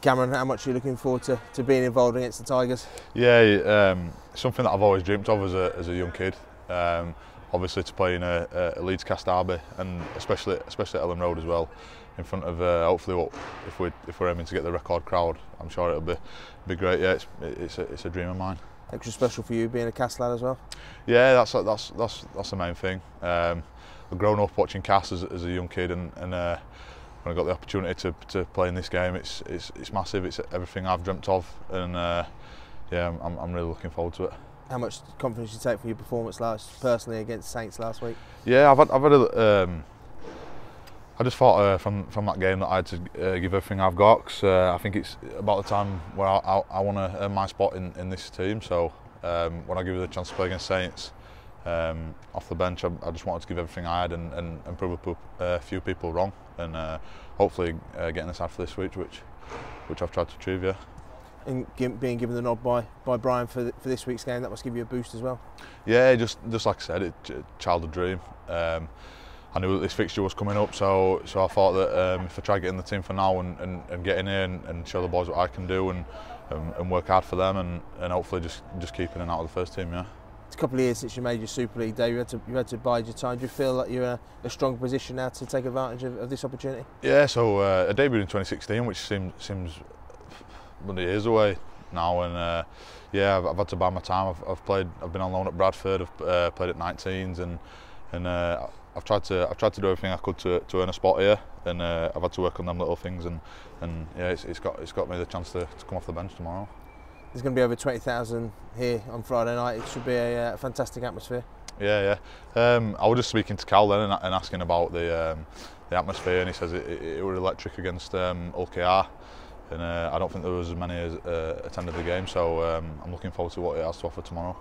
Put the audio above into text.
Cameron, how much are you looking forward to, to being involved against the Tigers? Yeah, um, something that I've always dreamt of as a, as a young kid. Um, obviously to play in a, a Leeds Cas derby and especially especially at Elland Road as well, in front of uh, hopefully what if we if we're aiming to get the record crowd, I'm sure it'll be be great. Yeah, it's it's a, it's a dream of mine. Extra special for you being a Cas lad as well. Yeah, that's that's that's that's the main thing. Um, I've grown up watching Cas as, as a young kid and. and uh, when I got the opportunity to, to play in this game, it's, it's it's massive. It's everything I've dreamt of, and uh, yeah, I'm, I'm really looking forward to it. How much confidence you take from your performance last personally against Saints last week? Yeah, I've had, I've had a, um, I just thought uh, from from that game that I had to uh, give everything I've got. Cause, uh, I think it's about the time where I, I, I want to earn my spot in, in this team. So um, when I give you the chance to play against Saints um, off the bench, I, I, just wanted to give everything I had and, and, and prove a few people wrong, and uh, hopefully uh, getting us out for this week, which which I've tried to achieve. Yeah. And being given the nod by by Brian for the, for this week's game, that must give you a boost as well. Yeah, just just like I said, it childhood dream. Um, I knew that this fixture was coming up, so so I thought that um, if I try getting the team for now and, and, and get in here and, and, show the boys what I can do and, and, and work hard for them and, and hopefully just just keep in and out of the first team, yeah. It's a couple of years since you made your Super League debut. You had to you had to bide your time. Do you feel like you're in a, strong position now to take advantage of, of this opportunity? Yeah, so uh, I debuted in 2016, which seems seems many years away now, and uh, yeah, I've, I've, had to buy my time. I've, I've, played, I've been on loan at Bradford. I've uh, played at 19s, and and uh, I've tried to I've tried to do everything I could to, to earn a spot here, and uh, I've had to work on them little things, and and yeah, it's, it's got it's got me the chance to, to come off the bench tomorrow. there's going to be over 20,000 here on Friday night. It should be a, a fantastic atmosphere. Yeah, yeah. Um, I was just speaking to Cal then and, and asking about the um, the atmosphere, and he says it, it, it was electric against um, OKR, and uh, I don't think there was as many as uh, attended the game. So um, I'm looking forward to what it has to offer tomorrow.